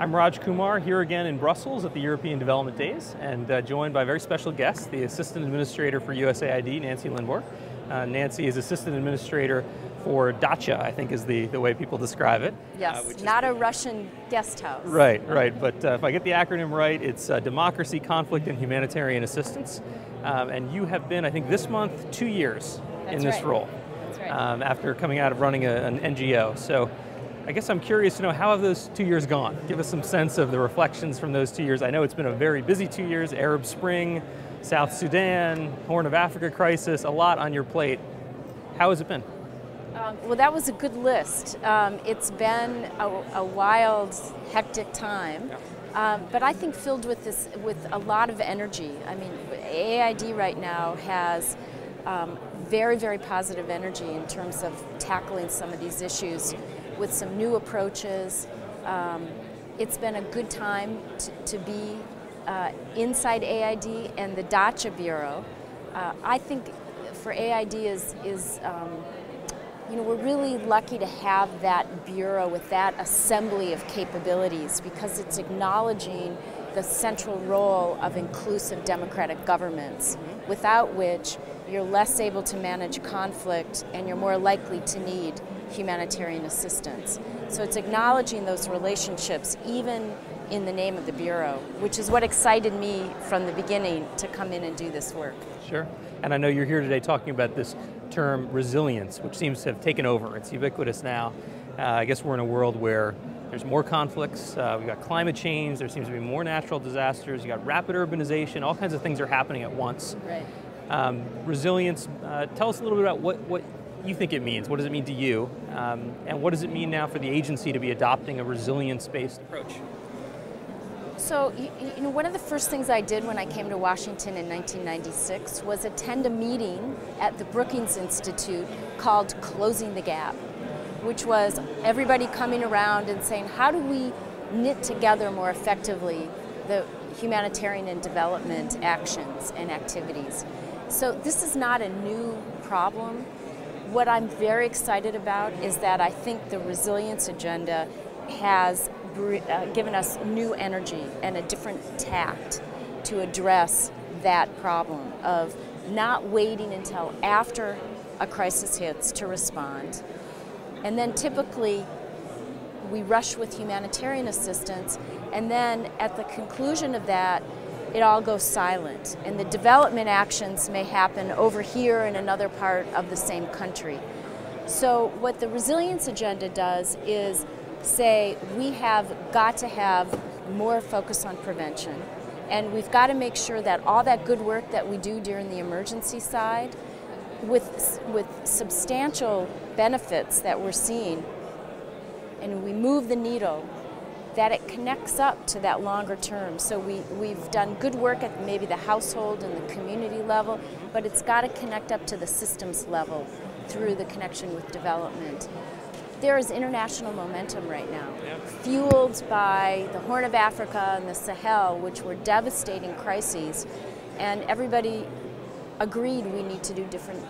I'm Raj Kumar, here again in Brussels at the European Development Days, and uh, joined by a very special guest, the Assistant Administrator for USAID, Nancy Lindborg. Uh, Nancy is Assistant Administrator for Dacha, I think is the, the way people describe it. Yes, uh, not a Russian guest house. Right, right, but uh, if I get the acronym right, it's uh, Democracy, Conflict, and Humanitarian Assistance. Um, and you have been, I think this month, two years That's in this right. role. That's right. Um, after coming out of running a, an NGO. So I guess I'm curious to know how have those two years gone? Give us some sense of the reflections from those two years. I know it's been a very busy two years, Arab Spring, South Sudan, Horn of Africa crisis, a lot on your plate. How has it been? Um, well, that was a good list. Um, it's been a, a, wild, hectic time, um, but I think filled with this, with a lot of energy. I mean, AID right now has um, very, very positive energy in terms of tackling some of these issues with some new approaches. Um, it's been a good time to, to be uh, inside AID and the Dacha Bureau. Uh, I think for AID is, is um, you know, we're really lucky to have that bureau with that assembly of capabilities because it's acknowledging the central role of inclusive democratic governments, without which you're less able to manage conflict and you're more likely to need humanitarian assistance. So it's acknowledging those relationships even in the name of the Bureau, which is what excited me from the beginning to come in and do this work. Sure. And I know you're here today talking about this term resilience, which seems to have taken over. It's ubiquitous now. Uh, I guess we're in a world where there's more conflicts, uh, we've got climate change, there seems to be more natural disasters, you got rapid urbanization, all kinds of things are happening at once. Right. Um, resilience, uh, tell us a little bit about what, what you think it means. What does it mean to you? Um, and what does it mean now for the agency to be adopting a resilience-based approach? So, you know, one of the first things I did when I came to Washington in 1996 was attend a meeting at the Brookings Institute called Closing the Gap, which was everybody coming around and saying, how do we knit together more effectively the humanitarian and development actions and activities? So, this is not a new problem. What I'm very excited about is that I think the resilience agenda has uh, given us new energy and a different tact to address that problem of not waiting until after a crisis hits to respond. And then typically we rush with humanitarian assistance, and then at the conclusion of that, it all goes silent. And the development actions may happen over here in another part of the same country. So, what the resilience agenda does is say we have got to have more focus on prevention. And we've got to make sure that all that good work that we do during the emergency side, with, with substantial benefits that we're seeing, and we move the needle, that it connects up to that longer term. So we, we've done good work at maybe the household and the community level, but it's got to connect up to the systems level through the connection with development there is international momentum right now, fueled by the Horn of Africa and the Sahel, which were devastating crises, and everybody agreed we need to do different,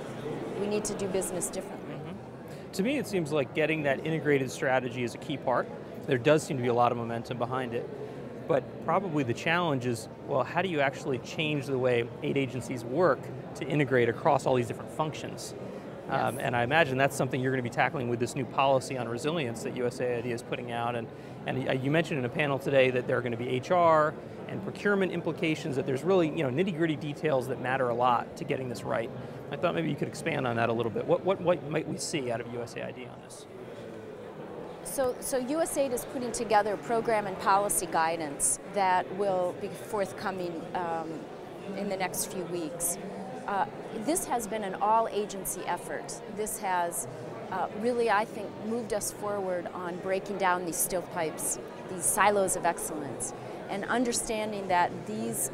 we need to do business differently. Mm -hmm. To me, it seems like getting that integrated strategy is a key part. There does seem to be a lot of momentum behind it. But probably the challenge is, well, how do you actually change the way aid agencies work to integrate across all these different functions? Um, and I imagine that's something you're going to be tackling with this new policy on resilience that USAID is putting out. And, and you mentioned in a panel today that there are going to be HR and procurement implications, that there's really you know, nitty gritty details that matter a lot to getting this right. I thought maybe you could expand on that a little bit. What, what, what might we see out of USAID on this? So, so USAID is putting together program and policy guidance that will be forthcoming um, in the next few weeks. Uh, this has been an all-agency effort. This has uh, really, I think, moved us forward on breaking down these stovepipes, these silos of excellence, and understanding that these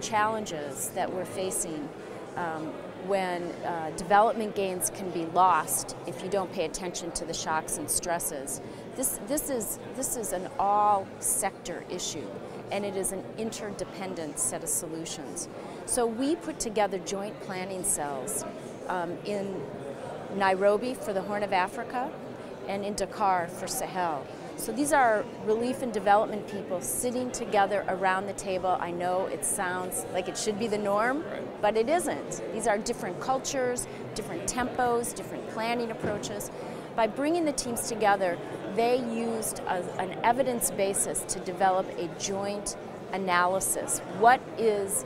challenges that we're facing um, when uh, development gains can be lost if you don't pay attention to the shocks and stresses. This, this, is, this is an all sector issue and it is an interdependent set of solutions. So we put together joint planning cells um, in Nairobi for the Horn of Africa and in Dakar for Sahel. So these are relief and development people sitting together around the table. I know it sounds like it should be the norm, right. But it isn't. These are different cultures, different tempos, different planning approaches. By bringing the teams together, they used a, an evidence basis to develop a joint analysis. What is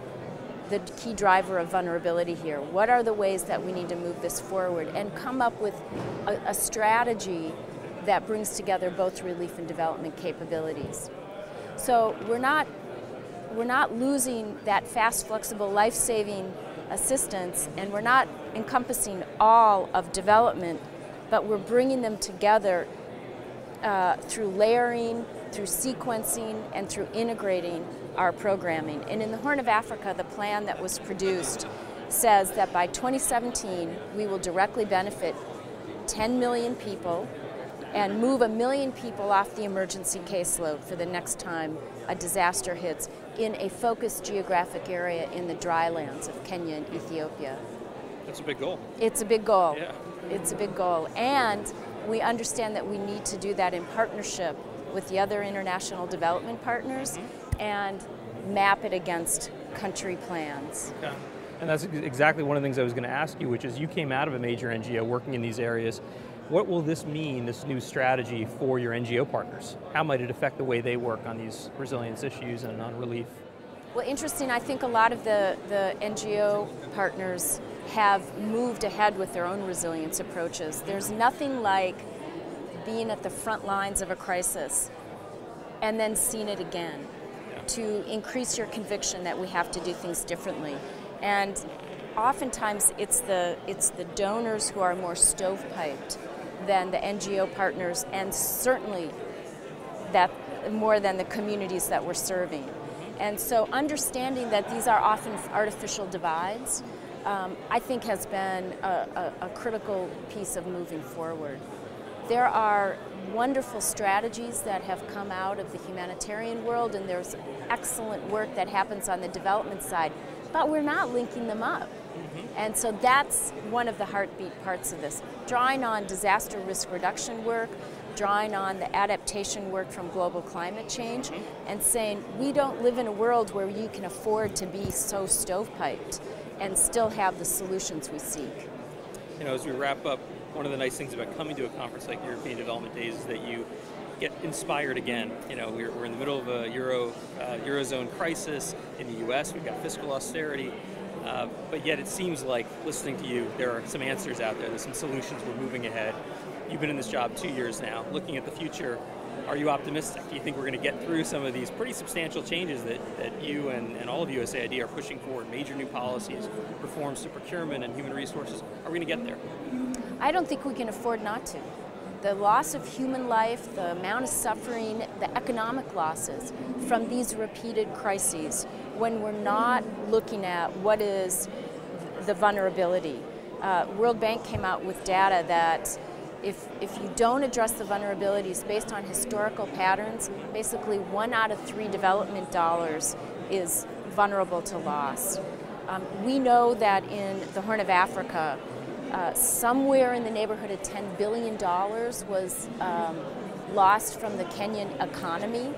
the key driver of vulnerability here? What are the ways that we need to move this forward? And come up with a, a strategy that brings together both relief and development capabilities. So we're not, we're not losing that fast, flexible, life-saving assistance, and we're not encompassing all of development, but we're bringing them together uh, through layering, through sequencing, and through integrating our programming. And in the Horn of Africa, the plan that was produced says that by 2017, we will directly benefit 10 million people and move a million people off the emergency caseload for the next time a disaster hits in a focused geographic area in the drylands of Kenya and Ethiopia. That's a big goal. It's a big goal. Yeah. It's a big goal. And we understand that we need to do that in partnership with the other international development partners mm-hmm. and map it against country plans. Okay. And that's exactly one of the things I was going to ask you, which is you came out of a major NGO working in these areas. What will this mean, this new strategy for your NGO partners? How might it affect the way they work on these resilience issues and on relief? Well, interesting, I think a lot of the, the NGO partners have moved ahead with their own resilience approaches. There's nothing like being at the front lines of a crisis and then seeing it again yeah. to increase your conviction that we have to do things differently. And oftentimes it's the, it's the donors who are more stovepiped than the NGO partners, and certainly that more than the communities that we're serving. And so understanding that these are often artificial divides, um, I think has been a, a, a critical piece of moving forward. There are wonderful strategies that have come out of the humanitarian world, and there's excellent work that happens on the development side, but we're not linking them up. Mm-hmm. And so that's one of the heartbeat parts of this. Drawing on disaster risk reduction work, drawing on the adaptation work from global climate change, mm-hmm. and saying we don't live in a world where you can afford to be so stovepiped and still have the solutions we seek. You know, as we wrap up, one of the nice things about coming to a conference like European Development Days is that you get inspired again. You know, we're, we're in the middle of a Euro, uh, Eurozone crisis in the US, we've got fiscal austerity, uh, but yet it seems like listening to you, there are some answers out there, there's some solutions, we're moving ahead. You've been in this job two years now. Looking at the future, are you optimistic? Do you think we're going to get through some of these pretty substantial changes that, that you and, and all of USAID are pushing forward, major new policies, reforms to procurement and human resources? Are we going to get there? I don't think we can afford not to. The loss of human life, the amount of suffering, the economic losses from these repeated crises, when we're not looking at what is the vulnerability. Uh, World Bank came out with data that if, if you don't address the vulnerabilities based on historical patterns, basically one out of three development dollars is vulnerable to loss. Um, we know that in the Horn of Africa, uh, somewhere in the neighborhood of $10 billion was um, lost from the Kenyan economy,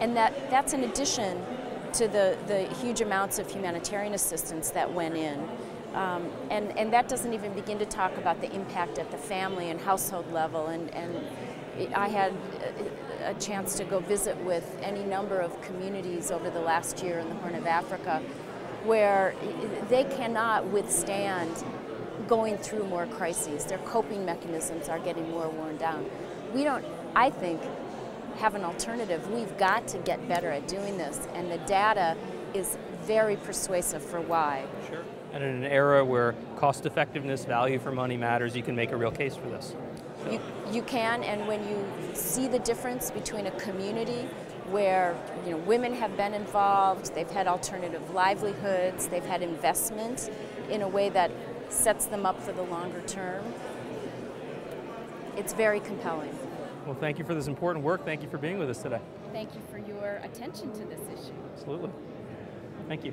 and that, that's in addition to the, the huge amounts of humanitarian assistance that went in. Um, and, and that doesn't even begin to talk about the impact at the family and household level. And, and I had a chance to go visit with any number of communities over the last year in the Horn of Africa where they cannot withstand going through more crises. Their coping mechanisms are getting more worn down. We don't, I think, have an alternative. We've got to get better at doing this, and the data is very persuasive for why. Sure. And in an era where cost effectiveness, value for money matters, you can make a real case for this. So. You, you can, and when you see the difference between a community where you know, women have been involved, they've had alternative livelihoods, they've had investment in a way that sets them up for the longer term, it's very compelling. Well, thank you for this important work. Thank you for being with us today. Thank you for your attention to this issue. Absolutely. Thank you.